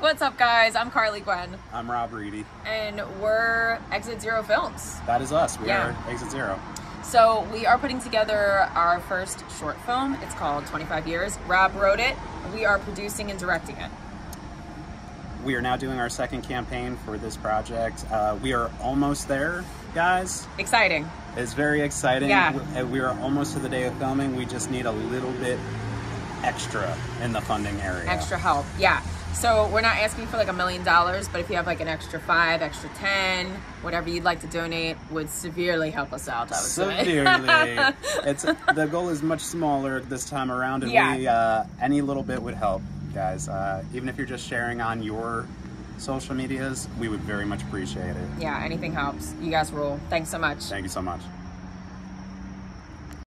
What's up, guys? I'm Karle Gwen, I'm Rob Reedy. and we're Exit Zero Films. That is us. We Yeah. are Exit Zero. So, we are putting together our first short film. It's called 25 Years. Rob wrote it. We are producing and directing it. We are now doing our second campaign for this project. Uh, we are almost there, guys. Exciting. It's very exciting. Yeah. We, we are almost to the day of filming. We just need a little bit extra in the funding area. Extra help. Yeah. So, we're not asking for like a million dollars, but if you have like an extra five, extra 10, whatever you'd like to donate would severely help us out, I would say. Severely. it's the goal is much smaller this time around, and Yeah. we uh, any little bit would help, guys. Uh, even if you're just sharing on your social medias, we would very much appreciate it. yeah, anything helps. You guys rule. Thanks so much. Thank you so much.